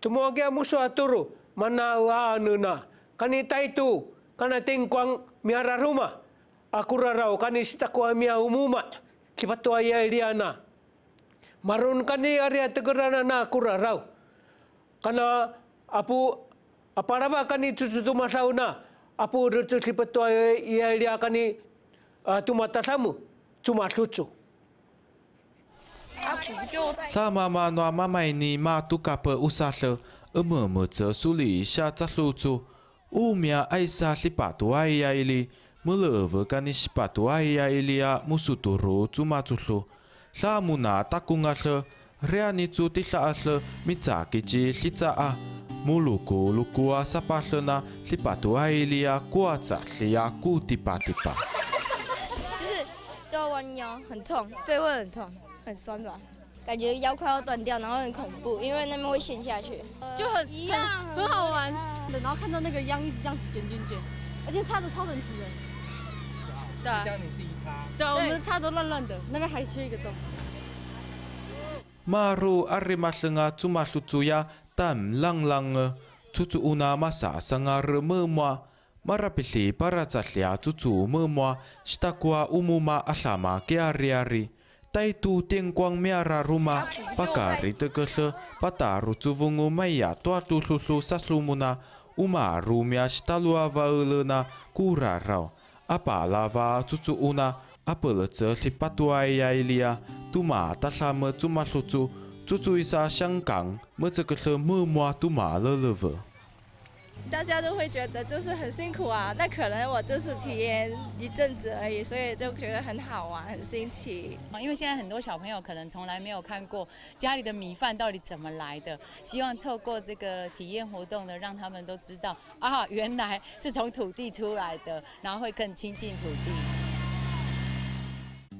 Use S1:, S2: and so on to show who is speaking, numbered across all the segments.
S1: tumogia muso aturu manawanuna kanita itu kana tengkuang miara rumah. Akurarau kani sitakua mia umuma kipatua ya iriana marun kani area tegerana na akurarau kana apu aparaba kani masau na? Apu rutu kipatua ya iria kani ah, uh, tumatasamu cuma lucu
S2: 萨妈妈诺妈买尼马杜卡布乌萨勒，而么么则苏里下扎苏祖，乌米亚艾萨西巴杜埃亚伊里，么勒沃干尼西巴杜埃亚伊里亚姆苏杜罗祖马祖苏，萨姆纳达贡阿勒，瑞亚尼祖蒂萨阿勒，米扎基吉西扎阿，姆鲁古鲁古阿萨巴勒纳西巴杜埃伊里亚古阿扎西亚古蒂巴蒂巴。
S3: 就是都要弯腰，很痛，背会很痛。很酸吧，感觉腰快要断掉，然后很恐怖，因为那边会陷下去，
S4: 就很一样很,很好玩。然后看到那个秧一直这样子卷卷卷，而且插的超整齐的。
S5: 对啊，像你自己插。
S4: 对，我们插的乱乱的，那边还缺一个洞。
S2: tay tu tiên quang mẹ ra rù mà bà cả rì tư cơ sơ ya tòa tu susu sù sà sù mù na. U mà rù mẹ sì tà lùa và ư lơ na cú ra rào a bà la và tù tù u na a bà lơ ya y lì ya tù mà tà sà mơ tù mà sù tù tù tù y
S6: 大家都会觉得就是很辛苦啊，那可能我就是体验一阵子而已，所以就觉得很好玩、很新奇。
S7: 因为现在很多小朋友可能从来没有看过家里的米饭到底怎么来的，希望透过这个体验活动呢，让他们都知道啊，原来是从土地出来的，然后会更亲近土地。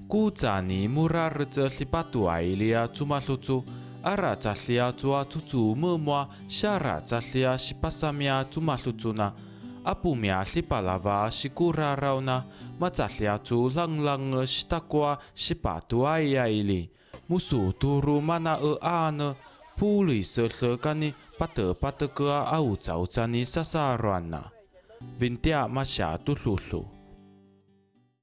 S2: 古扎尼穆拉日泽 ara tsalia tuatutuumua shara tsalia xipasamia tumahlutuna. Apumia xipalava xikurarauna matsalia tu langlangë xitakua xipatuaiaili musu turu manaë aanë pulisëhlë kani patëpatakëa autsautsani sasaruana. Vintia masha tuhlulu